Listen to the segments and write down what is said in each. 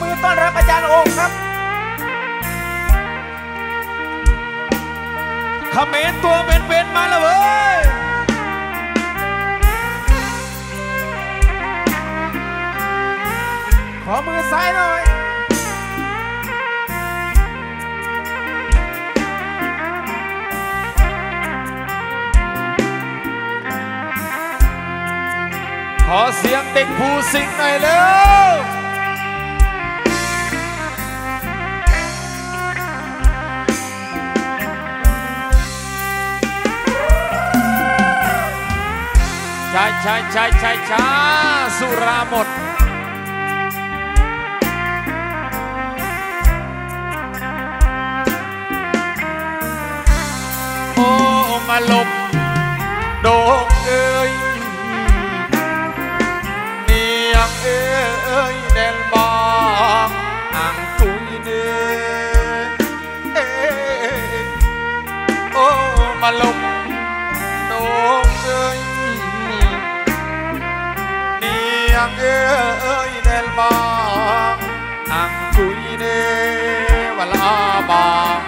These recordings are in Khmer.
มือต้อนรับอาจารย์โองครับขมนตัวเป็นๆมาแล้วเว้ย ขอมือซ้ายหน่อย ขอเสียงเด็กผู้สิงหน่อยเร็วช้าช้าช้าช้าช้าสุราหมดโอ้มาลบโดงเอ้ยเนียงเอ้ยแดนบองอ่างตุยเนื้อโอ้มาลบโดงเอ้ยយដែលបងអង្គុយនេវលអបង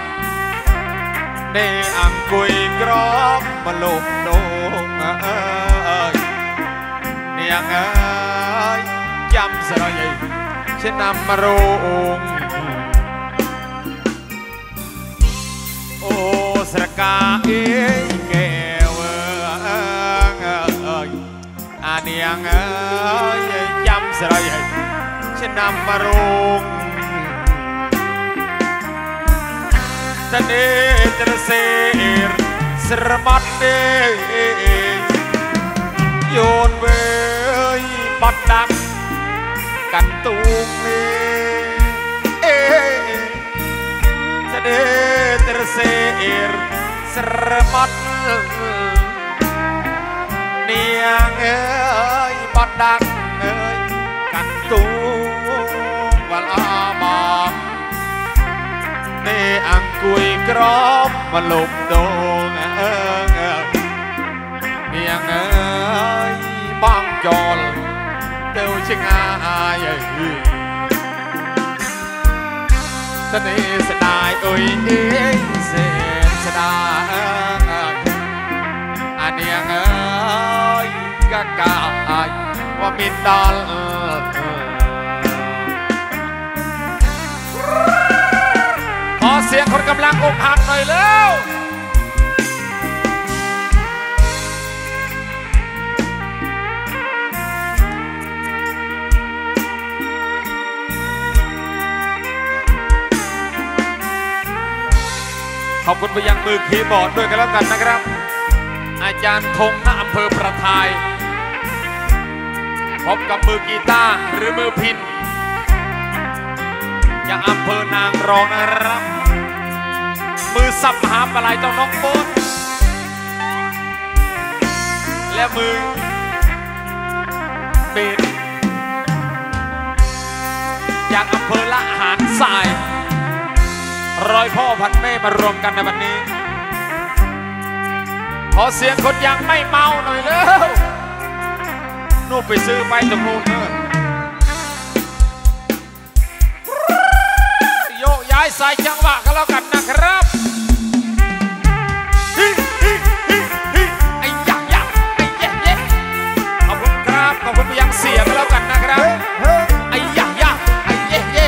នេអង្គុយក្របបលុកដូងអើយនាងអើយចាំស្រ័យឆ្នាំរោងអូស្រកាអេកែនាងអើយចាំស្រីឲ្យឆ្នាំរោងតនេត្រសេរស្រមាត់ទេយោនវេយបាត់ដាក់កាន់ទូកនេះអេតនេត្រសេរស្រមាត់ដាក់អើយកាន់ទូវល់អមកនេះអង្គុយក្រមមកលុបដងអើងនាងអើយបងយល់ទៅជាងាយតនេះស្ដាយអុយអេសេស្ដាយអានាងអើយកាកាអាយบ่มีดาลขอเสียงคนกำลังอกหักหน่อยเร็วขอบคุณไปยังมือคีย์บอร์ดด้วยกันแล้วกันนะครับ อาจารย์ธงณอำเภอประทายพบกับมือกีตาร์ หรือมือพินอย่างอำเภอนางรองนะครับ มือสับหาาลายต้องน้องโบ๊นและมือเบน่างอำเภอละหารสาย รอยพ่อพันแม่มารวมกันในวันนี้ ขอเสียงคนยังไม่เมาหน่อยเร็วนู่ไปซื้อไปตรงนู้นเนอโยย้ายสายจังหวะก็แล้วกันนะครับไอ้ยักยักไอ้เย็เย็ขอบคุณครับขอบคุณไปยังเสียก็แล้วกันนะครับไอ้ยักยักไอ้เย็เย็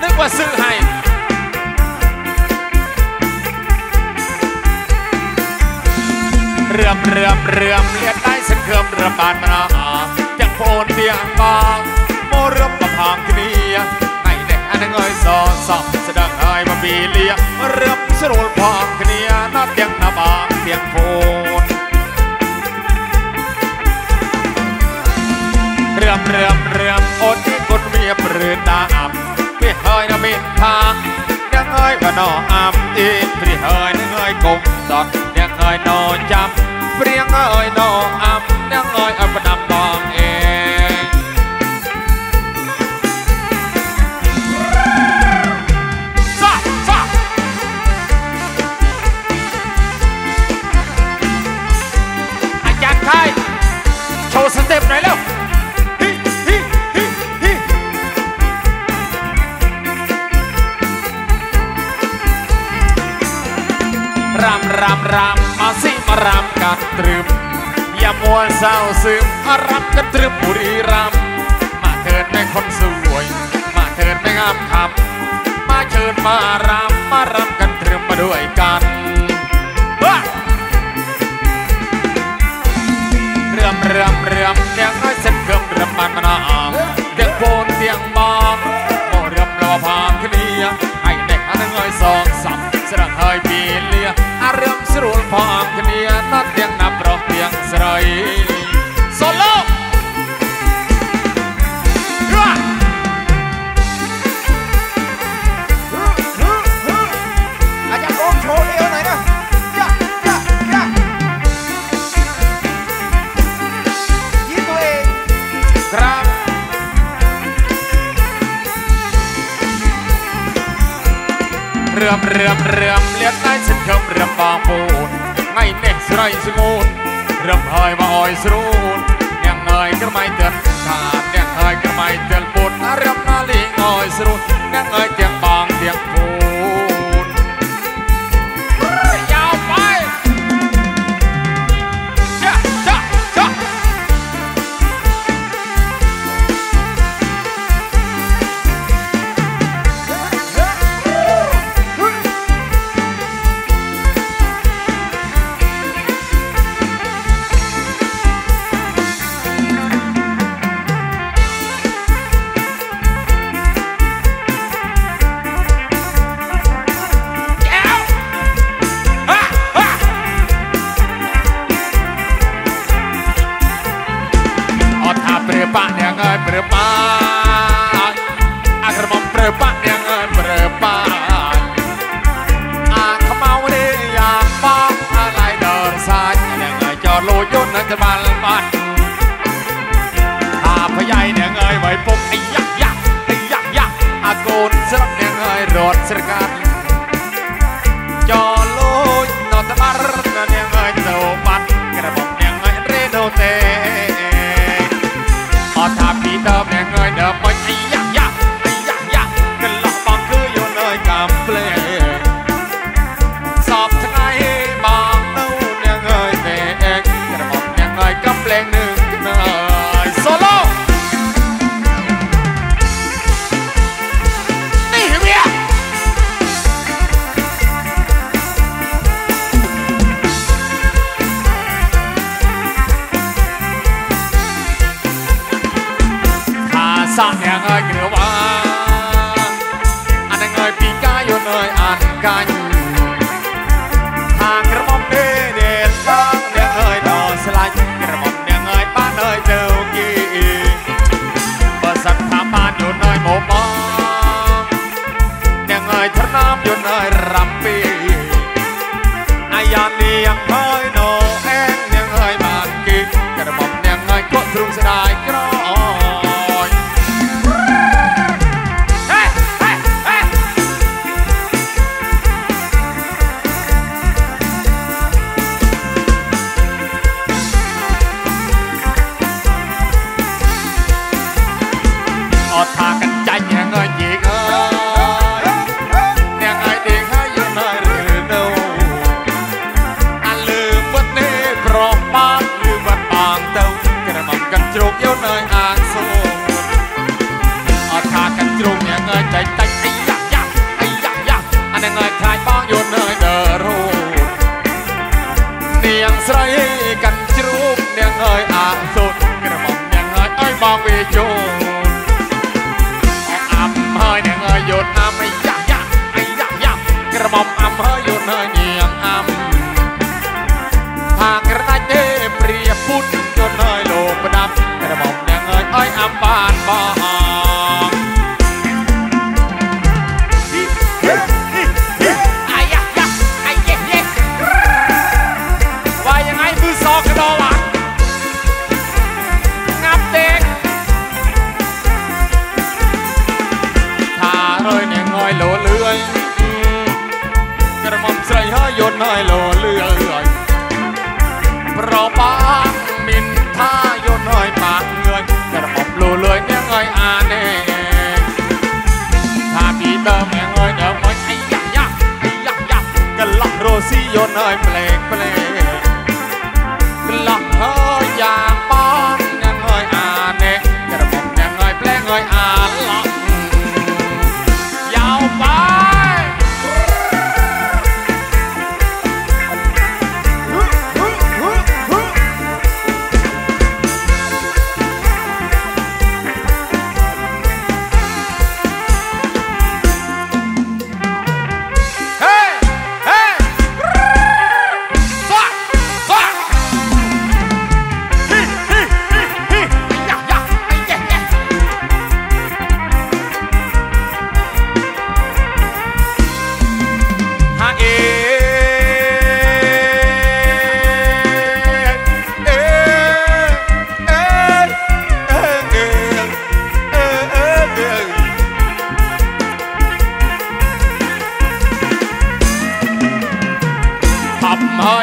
นึกว่าซื้อให้เรื่อมเรื่อมเรื่อมเรียดได้របានណាទាំងប្អូនទាំងបងមករំកំហងគ្នាថ្ងៃនេះអានឹងអើយសនសក់ស្ដឹងហើយមកពីលារឹបស្រួលផងគ្នាណាទាំងណាបងទាំងប្អូនរឹបរឹបរឹបអូននេះគុណវាព្រឺដាអាប់វាហើយណាមានថាអ្នកអើយបណោអាប់អីព្រីហើយនឹងអើយកុំដតអ្នកអើយណោចាំព្រៀងអើយណោអាามมาสิมารามกันตรึมอย่ามัวเศร้าซึมอารับกันตรึมบุรีรัม มาเถิดแม่คนสวย มาเถิดแม่งามคำมาเชิญมารำมารำกันตรึมมาด้วยกัน เรื่มเรื่มเรื่มเนี่ยงน้ยเส้นเกือบเรื่มบานมานามเสียงโล่เตียงบองโมเรื่มเราพามขึ้นเลียให้เด็กอันนั้นอยสองสามสระเฮยปีเลียพรងគ្នាណាត់ទាំងណាប្រอសទាំងស្រីសូឡូเรือมเรือมเรือมเลียงไอ้ฉันคงក្រៃស្ងួនរំហើយមកអោយស្រួលអ្នកហើយក្រមៃទាំងថាអ្នកហើយក្រមៃទាំងពុតរំណាលីងអោយស្រួលអ្នកហើយទាំង Yeah.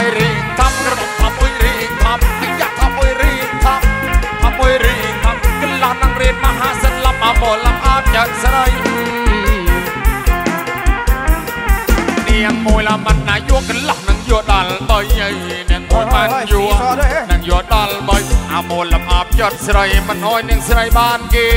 យរីថប់ក្របងថប់អុយរីថប់អាយ៉ាថប់អុយរីថប់ថប់អុយរីថប់កន្លងនឹងរៀនមហាសិលប់អមលំអត់ចាក់ស្រីនាងមួយលមិនណាយកកន្លងនឹងយកដល់បុយអីនាងមួយបានយកនឹងយកដល់បុយអមលំអត់ចាក់ស្រីមិនអុយនាងស្រីបានគេ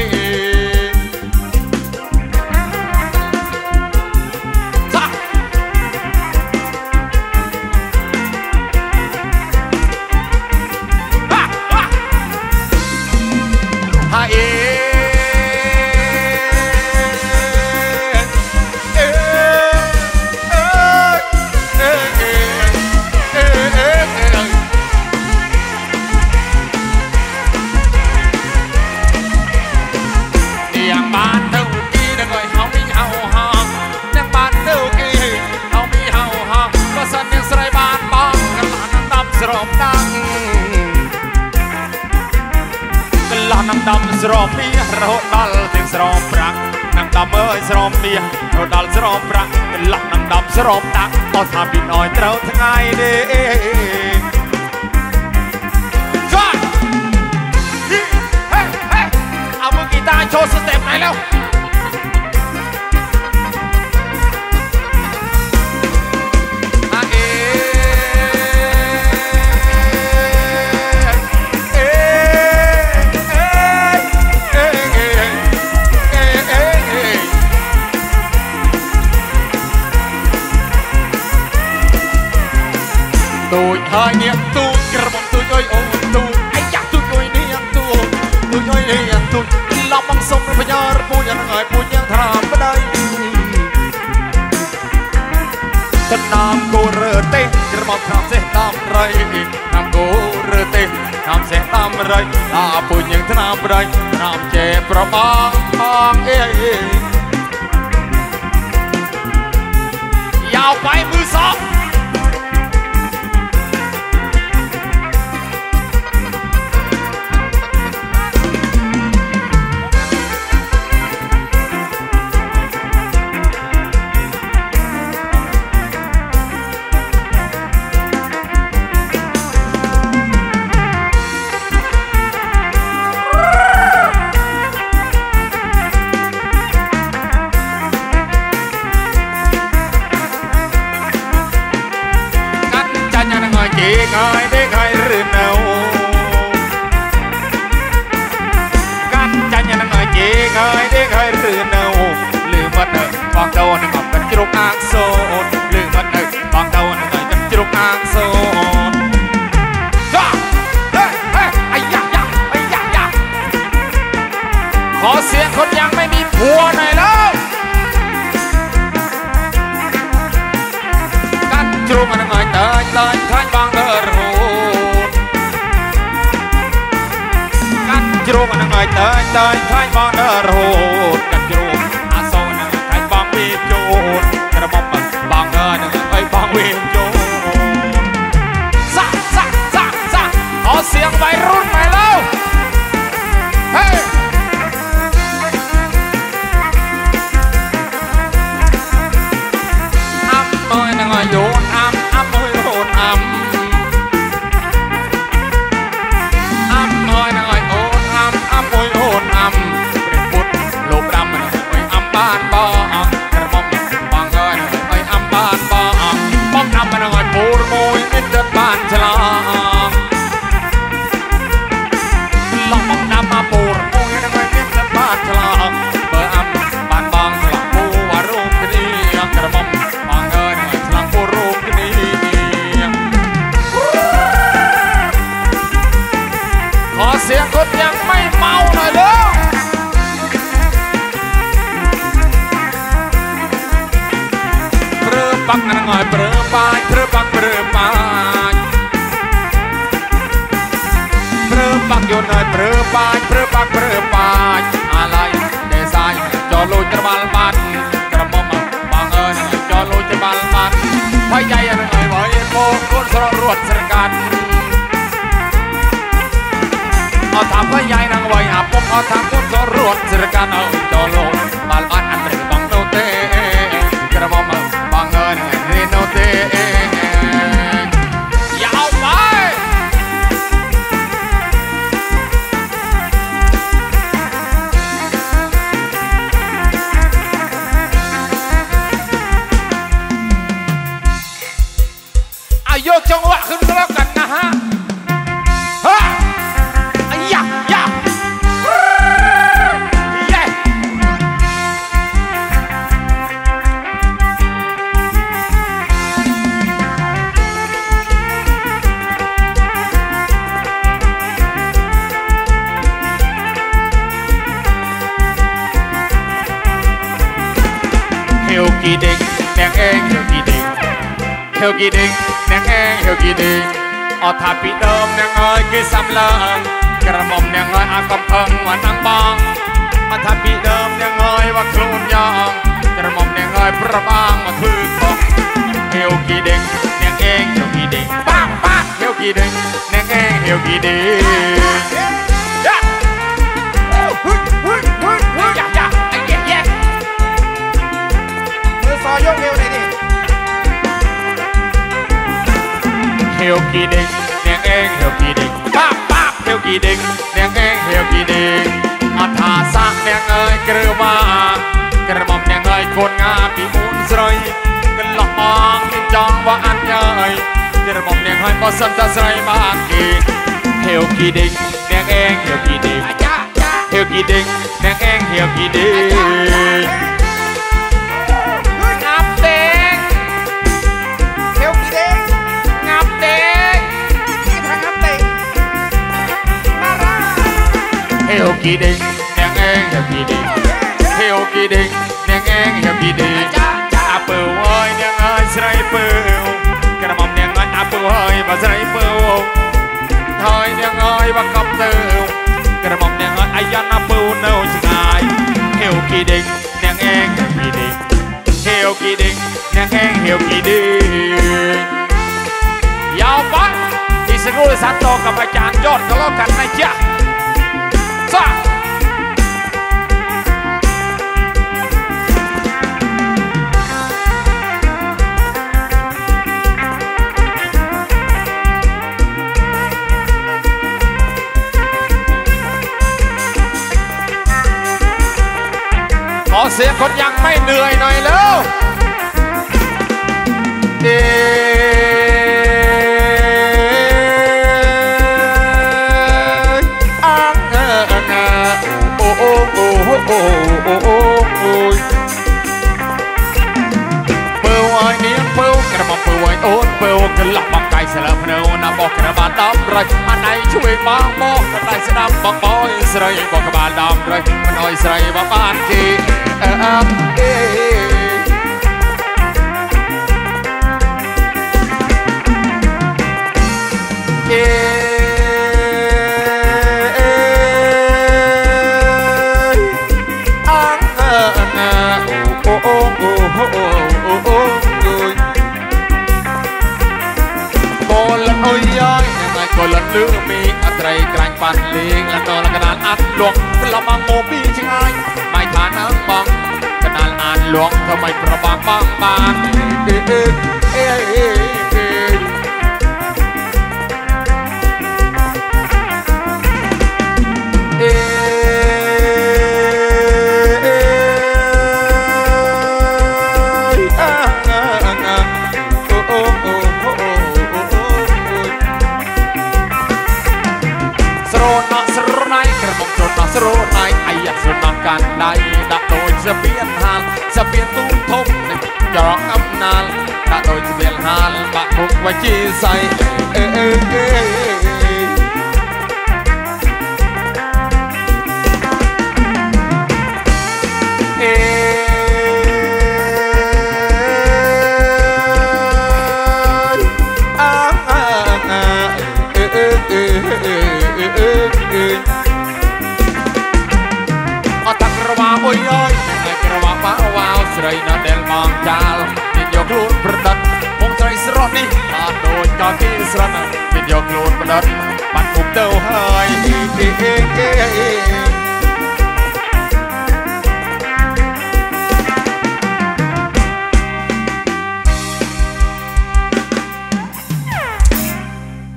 សូขอเสียงคนยังไม่มีผัวหน่อยแล้วกัดจุงอันงอยเตยเตยท่านบางเบอร์รูกัดจุงอันงอยเตยเตยท่านบางเบอร์รูបាត់ព្រើបាច់អាឡៃដេសាយចូលលួចក្បាលបាត់ក្រមុំបងអើយចូលលួចក្បាលបាត់ហើយចៃអើយបើយពូខ្លួនស្រត់រត់ស្រកាត់អត់ថាបើយ៉ៃនឹងវៃអាពុកអត់ថាខ្លួនស្រត់រត់ស្រកាត់អើយចូលលួចក្បាលបាត់អត់ត្រូវបងនោះទេក្រមុំបងអើយនេះនោះទេจังหวะขึ้นก็แล้วกันนะฮะฮะไอ้ยะยะเย้เฮลกีดิงแดงเองเฮลกีดิงเฮลกีดิงអ្នកអើយហៅគេទេអត់ថាពីដើមអ្នកអើយគេសាប់ឡើងក្រមុំអ្នកអើយអាកំអឹងមកដល់បងអត់ថាពីដើមអ្នកអើយមកខ្លួនយ៉ាងក្រមុំអ្នកអើយប្របងមកធ្វើខុសហៅគេដេញអ្នកអេងហៅគេដេញបាក់បាក់ហៅគេដេញអ្នកអេងហៅគេដេញ Santa Sraiman King Hiểu kỳ định nàng em hiểu kỳ định Hiểu kỳ định nàng em hiểu kỳ định Ngập đen Hiểu kỳ định Ngập đen Cái thằng ngập đen Hiểu kỳ định nàng em hiểu kỳ định Hiểu kỳ định nàng em hiểu kỳ định À bửu ơi nàng ơi srai bửu ហើយបើស្រីពើហើយនាងហើយបើកំទៅក្រមុំនាងហើយអាយ៉ាណាពូនៅឆ្ងាយហៀវគីដេងនាងអេងគីដេងហៀវគីដេងនាងអេងហៀវគីដេងយ៉ាវ៉ាទីសង្ឃុលសាត់តកបចានយត់ក៏លោកកាន់ណាចាសាเสียคนยังไม่เหนื่อยหน่อยแล้วเอังเองโอ้โอ้โอ้โอ้โอ้โอ้โอ้เปิวไอเนียเปิวกระมังเปิวไอโอ้เปิวกระหลับស្រើភ្នៅណាបោះក្របបានដំរៃអណៃជួយបងមកតែស្ដាប់បងបយស្រីបោះក្បាលដំរៃមិនអោយស្រីបបានគេអឺអេប់លងប្រឡំមកពីឆ្ងាយមិនបានអើបងកណាល់អានលងធ្វើមិនប្របាក់បងបានអេអេអេងដៃដាក់ដូចស្បៀងហាលស្បៀងទូនធំនេះចងអំណាលដាក់ដូចស្បៀងហាលបាក់មុខវិជាស័យអឺអឺនេះបាទដូចចោលគេស្រិតវាយកខ្លួនបដិទ្ធបាត់គុកទៅហើយគេគេគេ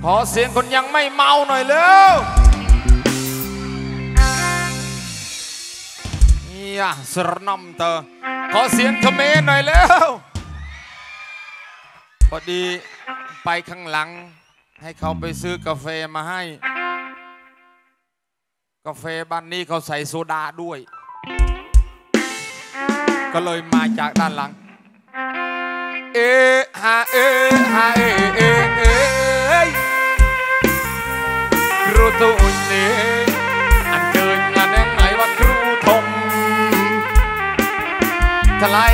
ขอเสียงคนยังไม่เมาหน่อยเร็วเนี่ยสรนำเตอขอเสียงเขมรหน่อยเร็วพอดีไปข้างหลัง ให้เขาไปซื้อกาแฟมาให้ กาแฟบ้านนี้เขาใส่โซดาด้วย ก็เลยมาจากด้านหลัง เอฮาเอฮาเอเอเอครูตุนเนอันเกินงานแน่ไหนว่าครูทมทลาย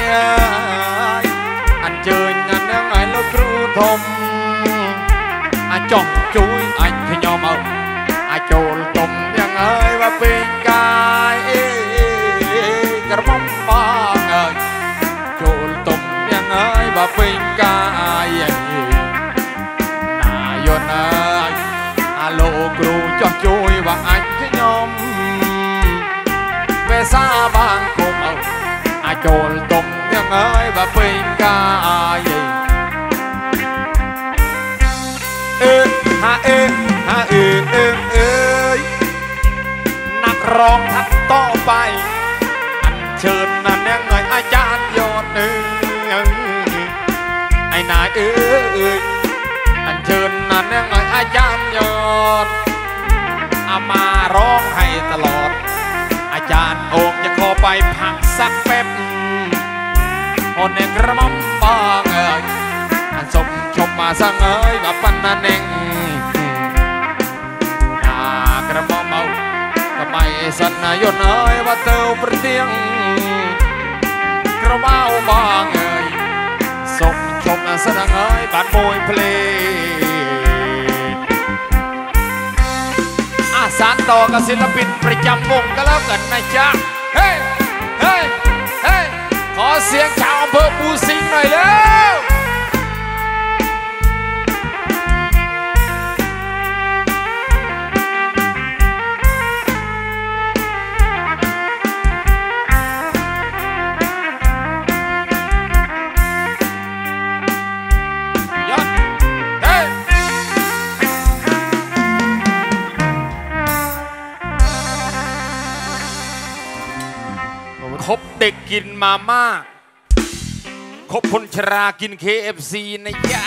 ធំអាចចង់ជួយអញខ្ញុំអើអាចចូលទុំយ៉ាងហើយបើពេញកាយអេក្រមុំបងអើយចូលទុំយ៉ាងហើយបើពេញកាយណាយន់អើយអាលោកគ្រូចង់ជួយបើអញខ្ញុំវេសាបាងគុំអើអាចចូលទុំយ៉ាងហើយបើពេញองทัพต่อไปเชิญนั่นแน่งหน่อยอาจารย์ยอดหนึ่งไอ้นายเอ้ยอเชิญนั่นแน่งหน่อยอาจารย์ยอดอามาร้องให้ตลอด อาจารย์โอกจะขอไปพักสักแป๊บฮอนดงกระมังบางเอ้ยอันสมชมมาสังเอ้ยกับปันนันเองសត្វណាយន្តអើយវត្តទៅប្រទៀងក្រមៅបងអើយសុំជប់អាសនងអើយបាត់មួយភ្លេអាសានតកសិលពិនប្រចាំវងក៏លើកណាចាហេហេហេខอเสียงชาวอำเภอปูสิงห์หน่อยเร็วเด็กกินมาม่าคบคนชรากิน KFC นะยะ